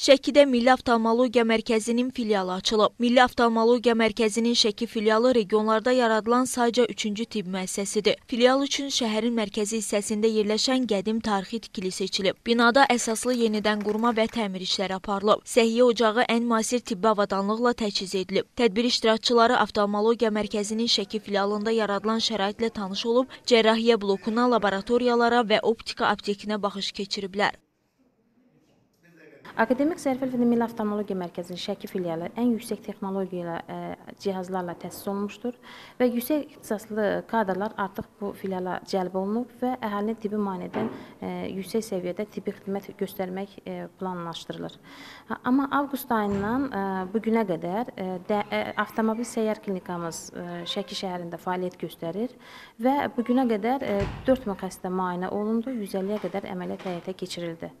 Şəkidə Milli Oftalmologiya Mərkəzinin filialı açılıb. Milli Oftalmologiya Mərkəzinin Şəki filialı regionlarda yaradılan sayca 3-cü tibb müəssisəsidir. Filial üçün şəhərin mərkəzi hissəsində yerləşən qədim tarixi tikili seçilib. Binada əsaslı yenidən qurma və təmir işləri aparılıb. Səhiyyə ocağı ən müasir tibbi avadanlıqla təchiz edilib. Tədbir iştirakçıları Oftalmologiya Mərkəzinin Şəki filialında yaradılan şəraitlə tanış olub, cərrahiyyə blokuna, laboratoriyalara və optika aptekinə baxış keçiriblər. Akademik Əlifəndi Milli Oftalmologiya Mərkəzinin Şəki filialı ən yüksək texnologiya ə, cihazlarla təsis olunmuşdur və yüksək ixtisaslı kadrlar artıq bu filiala cəlb olunub və əhalini tibbi müayinədən ə, yüksək səviyyədə tibbi xidmət göstərmək ə, planlaşdırılır. Amma avqust ayından bu günə qədər avtomobil səyyar klinikamız Şəki şəhərində fəaliyyət göstərir və bu günə qədər ə, 4 min xəstə müayinə olundu, 150-yə qədər əməliyyat həyata keçirildi.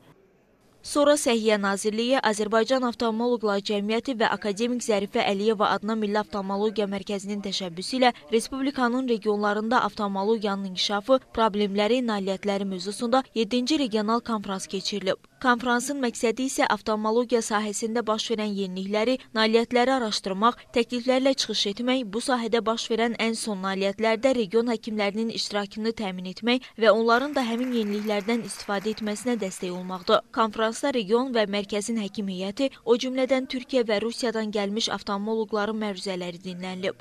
Sonra Səhiyyə Nazirliyi, Azərbaycan Oftalmoloqlar Cəmiyyəti və Akademik Zərifə Əliyeva adına Milli Oftalmologiya Mərkəzinin təşəbbüsü ilə Respublikanın regionlarında oftalmologiyanın inkişafı, problemləri, nailiyyətləri mövzusunda 7-ci regional konfrans keçirilib. Konfransın məqsədi isə oftalmologiya sahəsində baş verən yenilikləri, nailiyyətləri araşdırmaq, təkliflərlə çıxış etmək, bu sahədə baş verən ən son nailiyyətlərdə region həkimlərinin iştirakını təmin etmək və onların da həmin yeniliklərdən istifadə etməsinə dəstək olmaqdır. Konfransda region və mərkəzin həkim heyəti, o cümlədən Türkiyə və Rusiyadan gəlmiş oftalmoloqların məruzələri dinlənilib.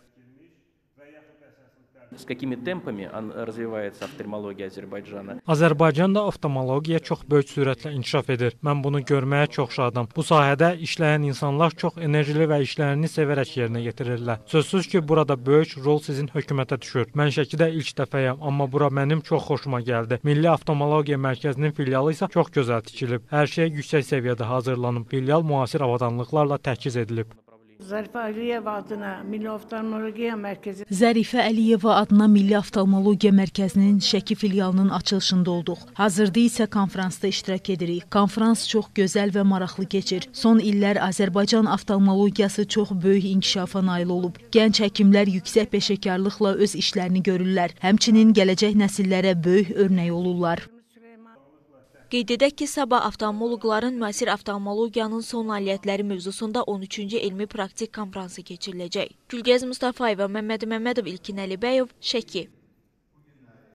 с какими темпами ан- развивается офтальмология Азербайджана. Azərbaycanda oftalmologiya çox böyük sürətlə inkişaf edir. Mən bunu görməyə çox şadam. Bu sahədə işləyən insanlar çox enerjili və işlərini sevərək yerinə yetirirlər. Sözsüz ki, burada böyük rol sizin hökumətə düşür. Mən Şəkidə ilk dəfəyəm, amma bura mənim çox xoşuma gəldi. Milli Oftalmologiya Mərkəzinin filialı isə çox gözəl tikilib. Hər şey yüksək səviyyədə hazırlanıb. Filial müasir avadanlıqlarla təchiz edilib. Zarifə Əliyeva adına Milli Oftalmologiya Mərkəzi Zərifə Əliyeva adına Milli Oftalmologiya Mərkəzinin Şəki filialının açılışında olduq. Hazırda isə konfransda iştirak edirik. Konfrans çox gözəl və maraqlı keçir. Son illər Azərbaycan oftalmologiyası çox böyük inkişafa nail olub. Gənc həkimlər yüksək peşəkarlıqla öz işlərini görürlər. Həmçinin gələcək nəsillərə böyük örnək olurlar. Qeyd edək ki, sabah oftalmoloqların müasir oftalmologiyanın son nailiyyətləri mövzusunda 13-cü elmi praktik konfransı keçiriləcək. Gülgəz Mustafayeva, Məmməd Məmmədov, İlkin Əlibəyov, Şəki.